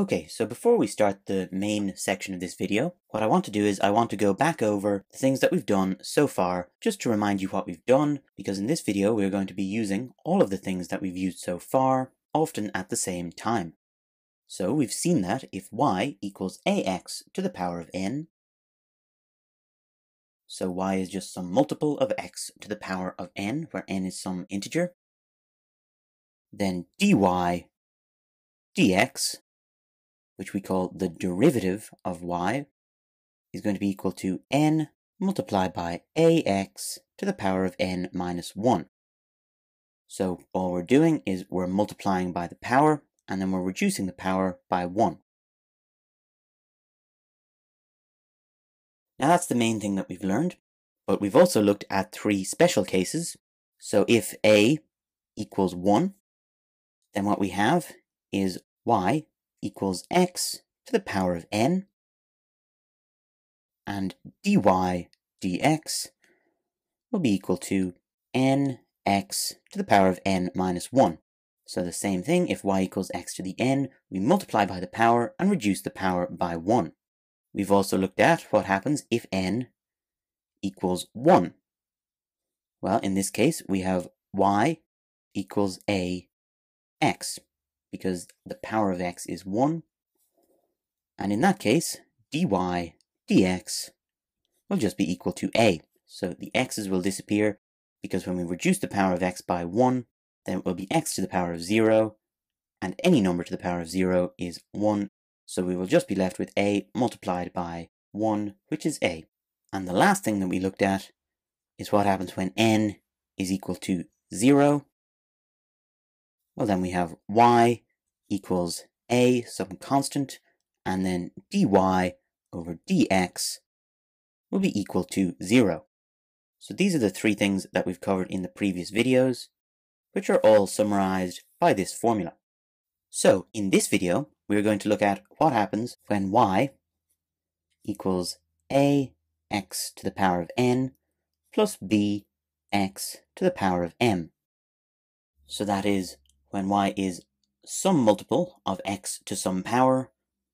Okay, so before we start the main section of this video, what I want to do is I want to go back over the things that we've done so far, just to remind you what we've done, because in this video we're going to be using all of the things that we've used so far, often at the same time. So we've seen that if y equals ax to the power of n, so y is just some multiple of x to the power of n, where n is some integer, then dy dx which we call the derivative of y, is going to be equal to n multiplied by ax to the power of n minus 1. So all we're doing is we're multiplying by the power, and then we're reducing the power by 1. Now that's the main thing that we've learned, but we've also looked at three special cases. So if a equals 1, then what we have is y equals x to the power of n, and dy dx will be equal to nx to the power of n minus 1. So the same thing, if y equals x to the n, we multiply by the power and reduce the power by 1. We've also looked at what happens if n equals 1. Well, in this case, we have y equals a x because the power of x is 1. And in that case, dy dx will just be equal to a. So the x's will disappear because when we reduce the power of x by 1, then it will be x to the power of 0, and any number to the power of 0 is 1, so we will just be left with a multiplied by 1, which is a. And the last thing that we looked at is what happens when n is equal to 0, well, then we have y equals a, some constant, and then dy over dx will be equal to 0. So these are the three things that we've covered in the previous videos, which are all summarized by this formula. So in this video, we're going to look at what happens when y equals a x to the power of n plus b x to the power of m. So that is when y is some multiple of x to some power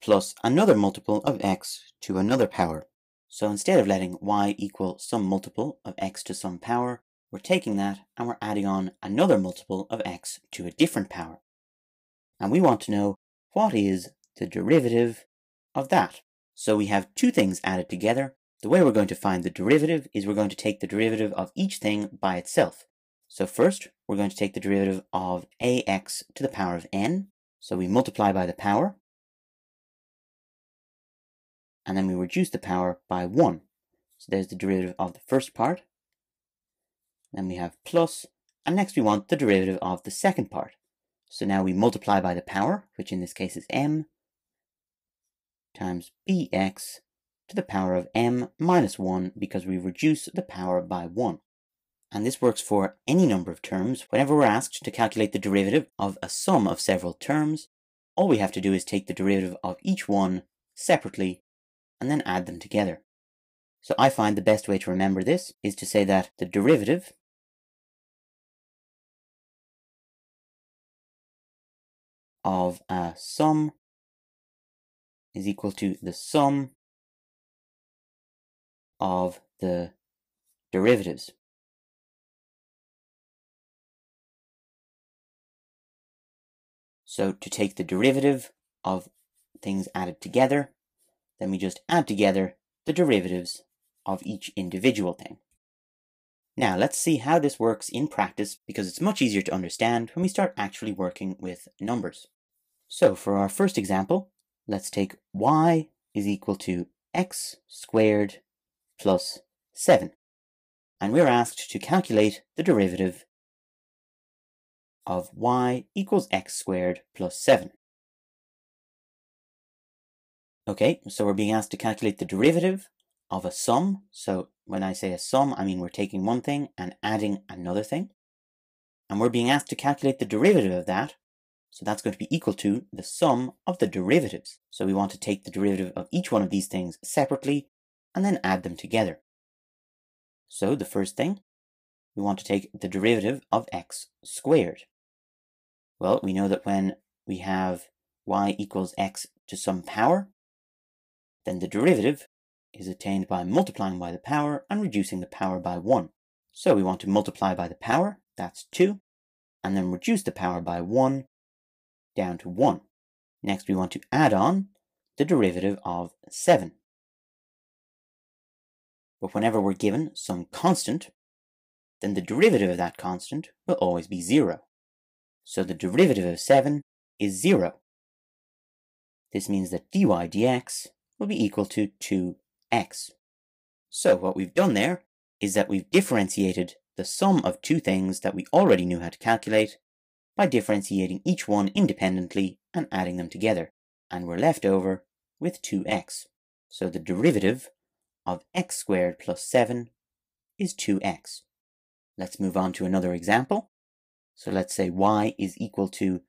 plus another multiple of x to another power. So instead of letting y equal some multiple of x to some power, we're taking that and we're adding on another multiple of x to a different power. And we want to know what is the derivative of that. So we have two things added together. The way we're going to find the derivative is we're going to take the derivative of each thing by itself. So first, we're going to take the derivative of ax to the power of n. So we multiply by the power, and then we reduce the power by 1. So there's the derivative of the first part. Then we have plus, and next we want the derivative of the second part. So now we multiply by the power, which in this case is m, times bx to the power of m minus 1 because we reduce the power by 1 and this works for any number of terms. Whenever we're asked to calculate the derivative of a sum of several terms, all we have to do is take the derivative of each one separately and then add them together. So I find the best way to remember this is to say that the derivative of a sum is equal to the sum of the derivatives. So to take the derivative of things added together, then we just add together the derivatives of each individual thing. Now let's see how this works in practice because it's much easier to understand when we start actually working with numbers. So for our first example, let's take y is equal to x squared plus 7. And we're asked to calculate the derivative of y equals x squared plus 7. Okay, so we're being asked to calculate the derivative of a sum. So when I say a sum, I mean we're taking one thing and adding another thing. And we're being asked to calculate the derivative of that. So that's going to be equal to the sum of the derivatives. So we want to take the derivative of each one of these things separately and then add them together. So the first thing, we want to take the derivative of x squared. Well, we know that when we have y equals x to some power, then the derivative is attained by multiplying by the power and reducing the power by 1. So we want to multiply by the power, that's 2, and then reduce the power by 1 down to 1. Next we want to add on the derivative of 7. But whenever we're given some constant, then the derivative of that constant will always be 0. So the derivative of 7 is 0. This means that dy dx will be equal to 2x. So what we've done there is that we've differentiated the sum of two things that we already knew how to calculate by differentiating each one independently and adding them together, and we're left over with 2x. So the derivative of x squared plus 7 is 2x. Let's move on to another example. So let's say y is equal to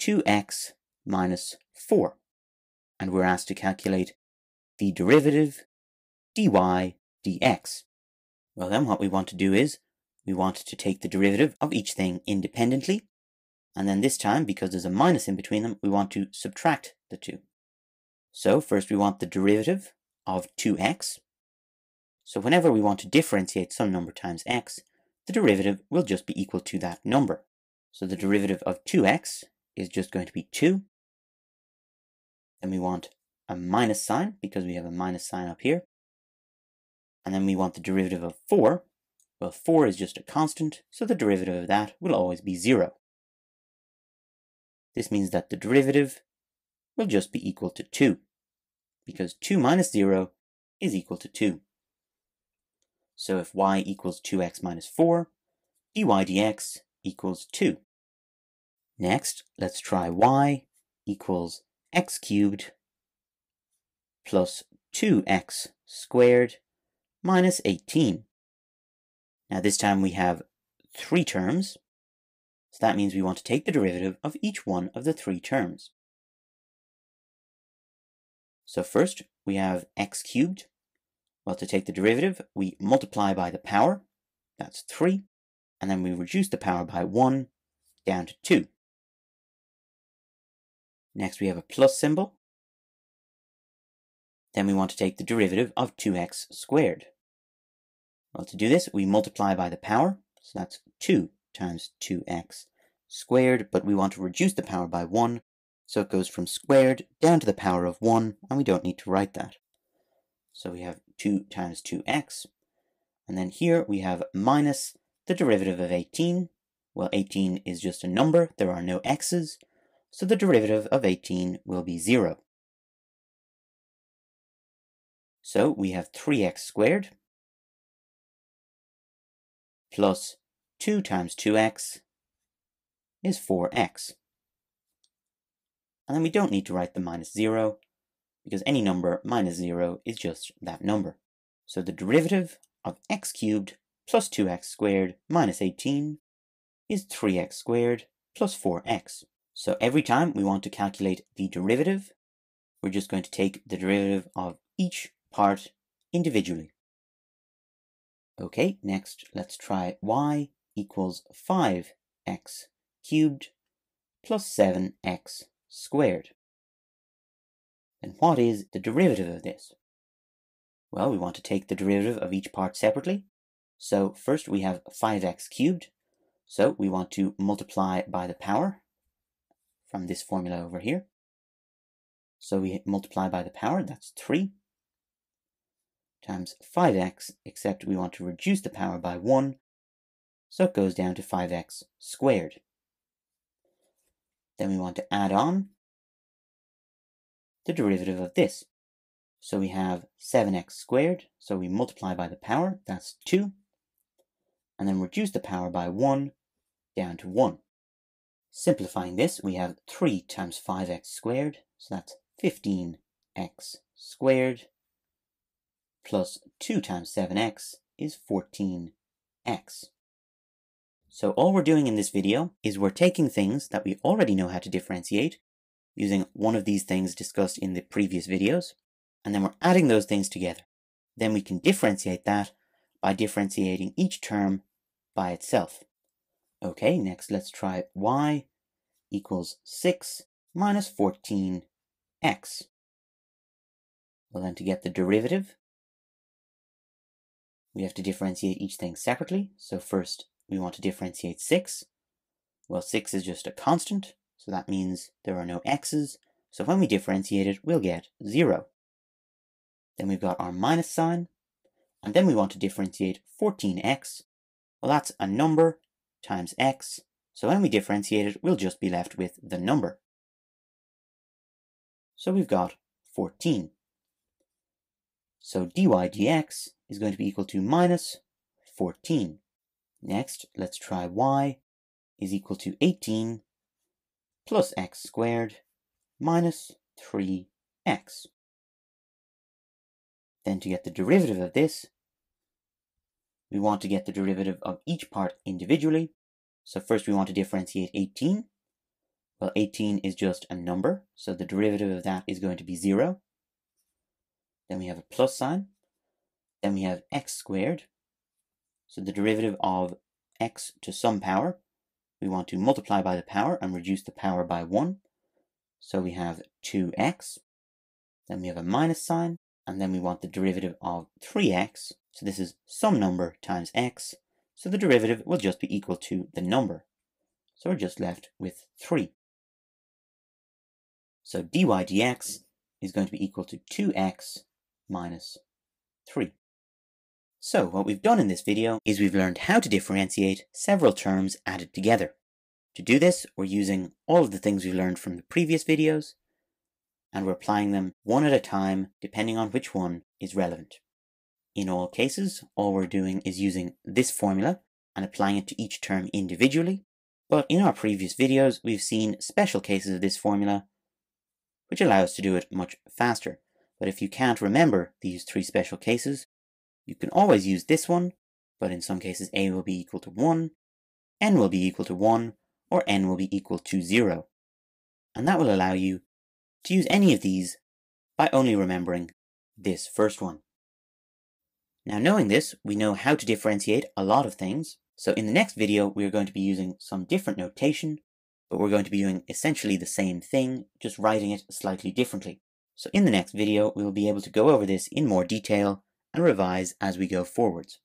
2x minus 4. And we're asked to calculate the derivative dy dx. Well then what we want to do is we want to take the derivative of each thing independently. And then this time, because there's a minus in between them, we want to subtract the two. So first we want the derivative of 2x. So whenever we want to differentiate some number times x, the derivative will just be equal to that number. So the derivative of 2x is just going to be 2. Then we want a minus sign because we have a minus sign up here. And then we want the derivative of 4. Well, 4 is just a constant, so the derivative of that will always be 0. This means that the derivative will just be equal to 2, because 2 minus 0 is equal to 2. So if y equals 2x minus 4, dy dx equals 2. Next, let's try y equals x cubed plus 2x squared minus 18. Now this time we have three terms, so that means we want to take the derivative of each one of the three terms. So first, we have x cubed well, to take the derivative, we multiply by the power, that's 3, and then we reduce the power by 1 down to 2. Next we have a plus symbol. Then we want to take the derivative of 2x squared. Well, to do this, we multiply by the power, so that's 2 times 2x squared, but we want to reduce the power by 1, so it goes from squared down to the power of 1, and we don't need to write that. So we have 2 times 2x. And then here we have minus the derivative of 18. Well, 18 is just a number. There are no x's. So the derivative of 18 will be 0. So we have 3x squared plus 2 times 2x is 4x. And then we don't need to write the minus 0 because any number minus 0 is just that number. So the derivative of x cubed plus 2x squared minus 18 is 3x squared plus 4x. So every time we want to calculate the derivative, we're just going to take the derivative of each part individually. Okay, next let's try y equals 5x cubed plus 7x squared. Then what is the derivative of this? Well, we want to take the derivative of each part separately. So first we have 5x cubed. So we want to multiply by the power from this formula over here. So we multiply by the power, that's 3 times 5x, except we want to reduce the power by 1, so it goes down to 5x squared. Then we want to add on the derivative of this. So we have 7x squared, so we multiply by the power, that's 2, and then reduce the power by 1 down to 1. Simplifying this, we have 3 times 5x squared, so that's 15x squared, plus 2 times 7x is 14x. So all we're doing in this video is we're taking things that we already know how to differentiate using one of these things discussed in the previous videos, and then we're adding those things together. Then we can differentiate that by differentiating each term by itself. Okay, next let's try y equals 6 minus 14x. Well then to get the derivative, we have to differentiate each thing separately. So first we want to differentiate 6. Well 6 is just a constant, so that means there are no x's. So when we differentiate it, we'll get 0. Then we've got our minus sign, and then we want to differentiate 14x. Well, that's a number times x, so when we differentiate it, we'll just be left with the number. So we've got 14. So dy dx is going to be equal to minus 14. Next, let's try y is equal to 18 plus x squared minus 3x. Then to get the derivative of this, we want to get the derivative of each part individually. So first we want to differentiate 18. Well, 18 is just a number, so the derivative of that is going to be 0. Then we have a plus sign. Then we have x squared. So the derivative of x to some power, we want to multiply by the power and reduce the power by 1. So we have 2x. Then we have a minus sign and then we want the derivative of 3x, so this is some number times x, so the derivative will just be equal to the number. So we're just left with 3. So dy dx is going to be equal to 2x minus 3. So what we've done in this video is we've learned how to differentiate several terms added together. To do this, we're using all of the things we learned from the previous videos, and we're applying them one at a time depending on which one is relevant. In all cases, all we're doing is using this formula and applying it to each term individually, but in our previous videos we've seen special cases of this formula which allow us to do it much faster. But if you can't remember these three special cases, you can always use this one, but in some cases a will be equal to 1, n will be equal to 1, or n will be equal to 0. And that will allow you to use any of these by only remembering this first one. Now knowing this, we know how to differentiate a lot of things. So in the next video, we're going to be using some different notation, but we're going to be doing essentially the same thing, just writing it slightly differently. So in the next video, we will be able to go over this in more detail and revise as we go forwards.